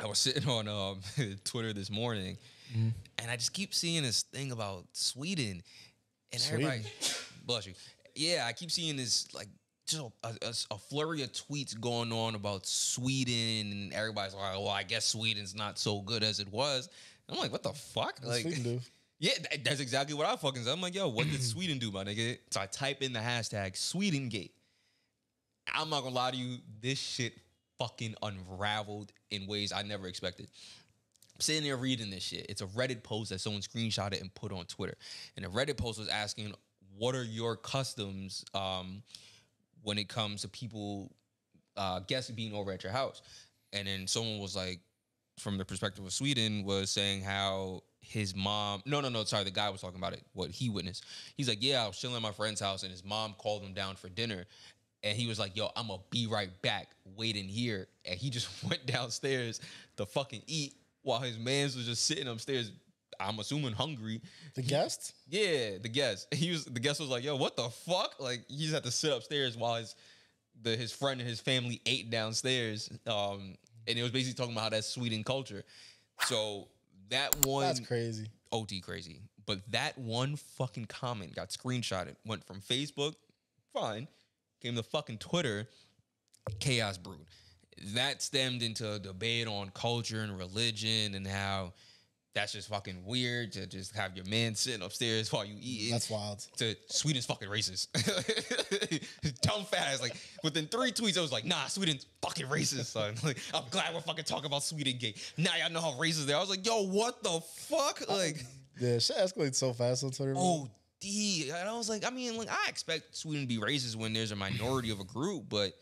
I was sitting on um, Twitter this morning, Mm-hmm. and I just keep seeing this thing about Sweden, and Sweden? everybody, bless you. Yeah, I keep seeing this like just a, a, a flurry of tweets going on about Sweden, and everybody's like, "Well, I guess Sweden's not so good as it was." And I'm like, "What the fuck?" Like, Sweden do? yeah, tha- that's exactly what I fucking said. I'm like, "Yo, what did Sweden do, my nigga?" So I type in the hashtag Swedengate. I'm not gonna lie to you, this shit fucking unraveled in ways I never expected. I'm sitting there reading this shit. It's a Reddit post that someone screenshotted and put on Twitter. And the Reddit post was asking, what are your customs um, when it comes to people, uh, guests being over at your house? And then someone was like, from the perspective of Sweden, was saying how his mom, no, no, no, sorry, the guy was talking about it, what he witnessed. He's like, yeah, I was chilling at my friend's house and his mom called him down for dinner. And he was like, yo, I'm gonna be right back, waiting here. And he just went downstairs to fucking eat while his mans was just sitting upstairs. I'm assuming hungry. The guest? Yeah, the guest. He was the guest was like, "Yo, what the fuck?" Like he just had to sit upstairs while his the his friend and his family ate downstairs. Um, and it was basically talking about how that's Sweden culture. So that one That's crazy. OT crazy. But that one fucking comment got screenshotted, went from Facebook, fine, came to fucking Twitter, chaos brewed. That stemmed into a debate on culture and religion and how that's just fucking weird to just have your man sitting upstairs while you eat. That's wild. to Sweden's fucking racist. Dumb fast. Like within three tweets, I was like, nah, Sweden's fucking racist, son. Like, I'm glad we're fucking talking about Swedengate. Now y'all know how racist they are. I was like, yo, what the fuck? Oh, like, Yeah, shit escalates so fast on Twitter. oh, D. And I was like, I mean, like, I expect Sweden to be racist when there's a minority of a group, but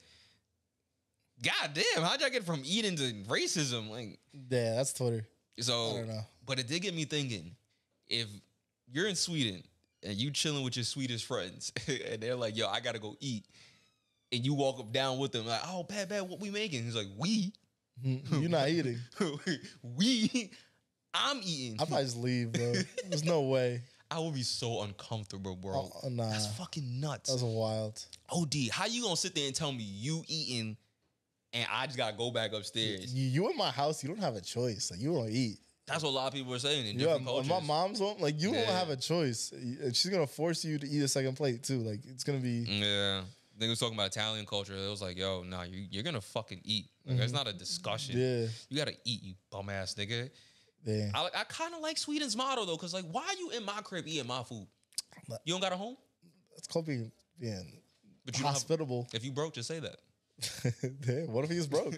god damn, how'd y'all get from eating to racism? Like, Yeah, that's Twitter. so, I don't know. but it did get me thinking. If you're in Sweden and you chilling with your Swedish friends, and they're like, "Yo, I gotta go eat," and you walk up down with them like, "Oh, bad, bad, what we making?" He's like, "We, mm-hmm. You're not eating. we, I'm eating." I probably just leave, bro. There's no way. I would be so uncomfortable, bro. Oh, oh nah. That's fucking nuts. That's wild. Od, how you gonna sit there and tell me you eating, and I just gotta go back upstairs? You, you in my house, you don't have a choice. Like you don't eat. That's what a lot of people are saying in Yeah, different cultures. my mom's home. Like you Yeah. don't have a choice. She's gonna force you to eat a second plate too. Like it's gonna be. Yeah. They was talking about Italian culture. It was like, yo, nah, you, you're gonna fucking eat. Like, It's mm-hmm. not a discussion. Yeah. You gotta eat, you bum ass nigga. Yeah. I, I kind of like Sweden's motto though, cause like, why are you in my crib eating my food? You don't got a home, It's called being being but you don't have- hospitable. if you broke, just say that. Damn, what if he's broke?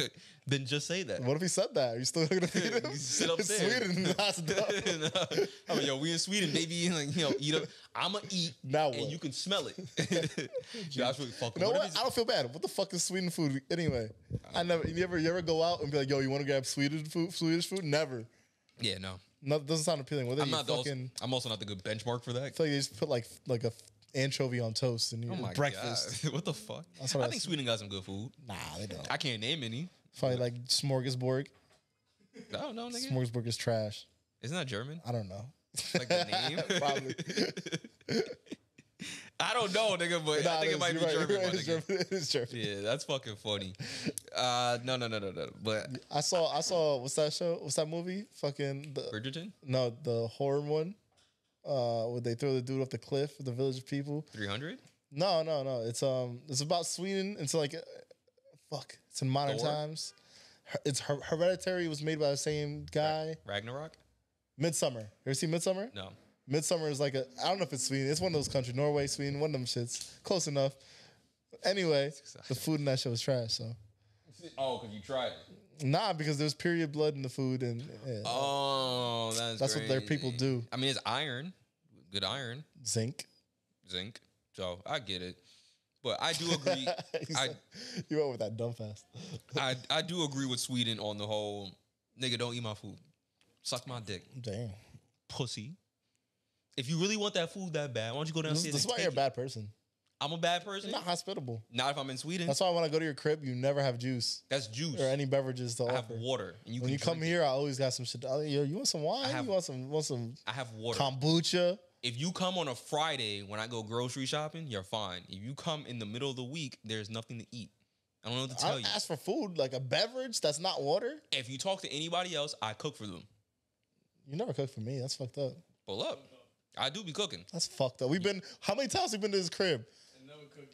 then just say that. What if he said that? Are you still gonna feed him? Sit upstairs. Sweden. That's dumb. I'm like, yo, we in Sweden, baby. Like, you know, eat up. I'ma eat, Now and what? you can smell it. Josh would fucking. You know what what? I don't feel bad. What the fuck is Sweden food anyway? I never. You ever you ever go out and be like, yo, you want to grab Swedish food? Swedish food? Never. Yeah, no. No, doesn't sound appealing. What I'm not fucking. I'm also not the good benchmark for that. I feel like they just put like like a anchovy on toast and you Oh my breakfast. God. what the fuck? I I think Sweden got some good food. Nah, they don't. I can't name any. Probably like smorgasbord. I don't know, nigga. Smorgasbord is trash. Isn't that German? I don't know. Like the name? Probably. I don't know, nigga, but Nah, I think it is. might be right, German. right, It's. German. It's German. Yeah, that's fucking funny. Uh, no, no, no, no, no. But I saw. I saw. What's that show? What's that movie? Fucking the Bridgerton, no the horror one. Uh, would they throw the dude off the cliff, the village of people. 300. No, no, no. It's um, it's about Sweden. It's like, uh, fuck. It's in modern Thor? times. Her- It's Her- Hereditary was made by the same guy. Ragnarok? Midsommar. You ever seen Midsommar? No. Midsommar is like a. I don't know if it's Sweden. It's one of those countries. Norway, Sweden. One of them shits. Close enough. Anyway, the food in that show was trash. So Oh, because you tried it. Nah, because there's period blood in the food, and yeah, Oh, that's that's what their people do. I mean, it's iron, good iron, Zinc. zinc. So I get it, but I do agree. I, like- you went with that dumb fast. I I do agree with Sweden on the whole. Nigga, don't eat my food. Suck my dick, Damn. pussy. If you really want that food that bad, why don't you go This, downstairs? this is why you're a bad person. I'm a bad person. You're not hospitable. Not if I'm in Sweden. That's why when I go to your crib, you never have juice That's juice. or any beverages to I have offer. water. And you When you come it. here, I always got some shit. Yo, you want some wine? have- you want some want some I have water. kombucha? if you come on a Friday when I go grocery shopping, you're fine. If you come in the middle of the week, there's nothing to eat. I don't know what to I tell you. ask for food, like a beverage that's not water. If you talk to anybody else, I cook for them. You never cook for me. That's fucked up. Pull up. I do be cooking. That's fucked up. We've been how many times we been to his crib?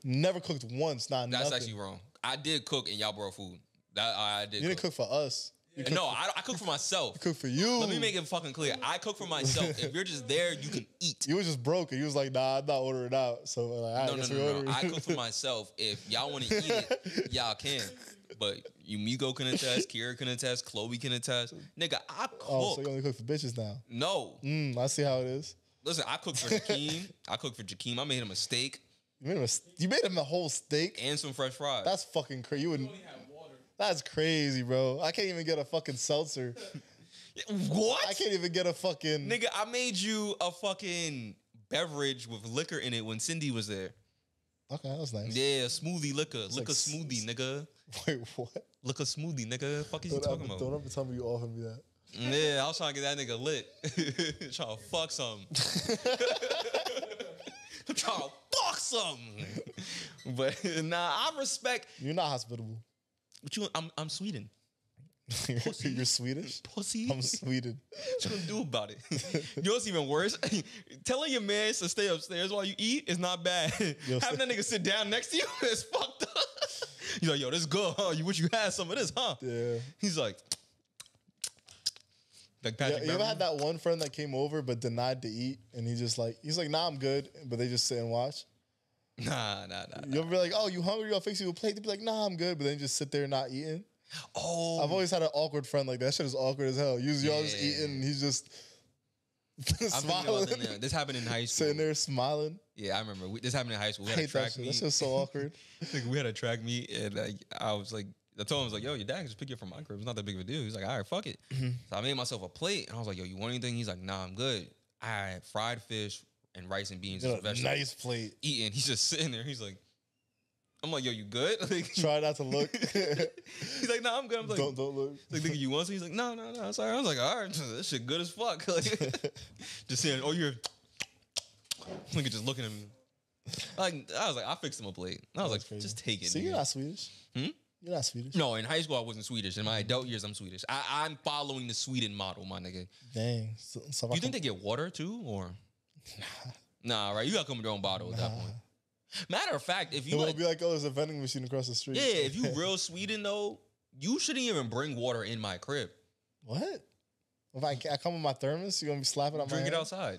Never cooked once. Not That's nothing. actually wrong. I did cook and y'all brought food. That I did. You didn't cook. cook for us. You cooked, No, I, I cook for myself. cook for you. Let me make it fucking clear. I cook for myself. If you're just there, you can eat. You was just broke, and you was like, "Nah, I'm not ordering out." So like, all right, No, no, guess no, we no, no. I cook for myself. If y'all want to eat it, y'all can. But you, Miko can attest, Kira can attest, Chloe can attest. Nigga, I cook. oh, so you only cook for bitches now? no, Mm, I see how it is. listen, I cook for Jakeem. I cook for Jakeem. I made him a steak You made him a, you made him a whole steak. and some fresh fries. That's fucking crazy. You wouldn't. only have water. That's crazy, bro. I can't even get a fucking seltzer. what? I can't even get a fucking. Nigga, I made you a fucking beverage with liquor in it when Cindy was there. Okay, that was nice. Yeah, smoothie liquor. liquor like s- smoothie, nigga. Wait, what? Liquor smoothie, nigga. Fuck is you Don't talking ever, about? don't ever tell me you offered me that. Mm, yeah, I was trying to get that nigga lit. trying to fuck something. I'm trying to fuck something. But nah, I respect. You're not hospitable. But you, I'm, I'm Sweden. you're, you're Swedish. Pussy. I'm Sweden. What you gonna do about it? you know what's even worse? Telling your man to stay upstairs while you eat is not bad. Yo, Having that nigga sit down next to you is fucked up. He's like, yo, this good, huh? You wish you had some of this, huh? Yeah. He's like, like Yeah, Patrick you ever had that one friend that came over but denied to eat, and he just like he's like, "Nah, I'm good," but they just sit and watch. Nah, nah, nah. You ever be like, "Oh, you hungry? I'll fix you a plate." They be like, "Nah, I'm good," but then just sit there not eating. Oh, I've always had an awkward friend like that. Shit is awkward as hell. Usually, y'all just Yeah. eating, and he's just I'm smiling, now. This happened in high school. sitting there smiling. Yeah, I remember. We, this happened in high school. We had a hate that track shit. meet. That's just so awkward. Like, we had a track meet, and like, I was like, I told him, I was like, yo, your dad can just pick you up from my crib. It's not that big of a deal. He's like, all right, fuck it. Mm-hmm. So I made myself a plate, and I was like, yo, you want anything? He's like, nah, I'm good. I had fried fish and rice and beans And vegetables. nice plate. Eating. He's just sitting there. He's like, I'm like, yo, you good? Like, Try not to look. he's like, nah, I'm good. I'm like, don't don't look. like, nigga, you want some? He's like, no, no, no. Sorry. I was like, all right, this shit good as fuck. Like, just saying, oh, you're, nigga, just looking at me. Like, I was like, I fixed him a plate. I was That's like, crazy. just take it. See, you're not Swedish. Hmm? You're not Swedish. No, in high school I wasn't Swedish. In my adult years, I'm Swedish. I, I'm following the Sweden model, my nigga. Dang. So, so You think they get water too, or nah? Right, you gotta come with your own bottle at that point. Matter of fact, if it you won't like, be like, oh, there's a vending machine across the street. yeah, if you real Sweden though, you shouldn't even bring water in my crib. what? If I, I come with my thermos, you gonna be slapping on my Drink it hand? outside.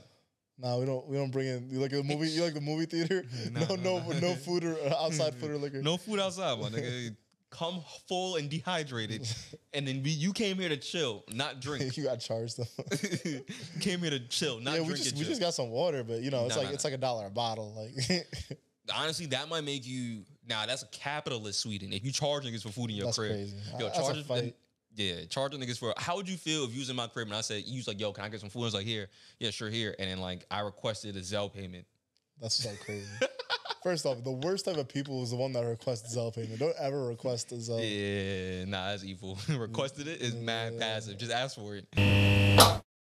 No, we don't. We don't bring in. You like a movie? You like the movie theater? no, no, no food or uh, outside food or liquor. No food outside, my nigga. Come full and dehydrated, and then we, you came here to chill, not drink. you got charged though. came here to chill, not yeah, drink we just we just got some water, but you know, it's Nah, like nah, it's like a dollar a bottle. Like Honestly, that might make you. Nah, that's a capitalist Sweden. If you charge niggas for food in your That's crib, crazy. yo, charge fight. Yeah, charging niggas for. How would you feel if you was in my crib and I said, you was like, yo, can I get some food? I was like, here, yeah, sure, here, and then like I requested a Zelle payment. that's so crazy. First off, the worst type of people is the one that requests Zelle payment. Don't ever request a Zelle. Yeah, nah, that's evil. requested it is mad passive. Just ask for it.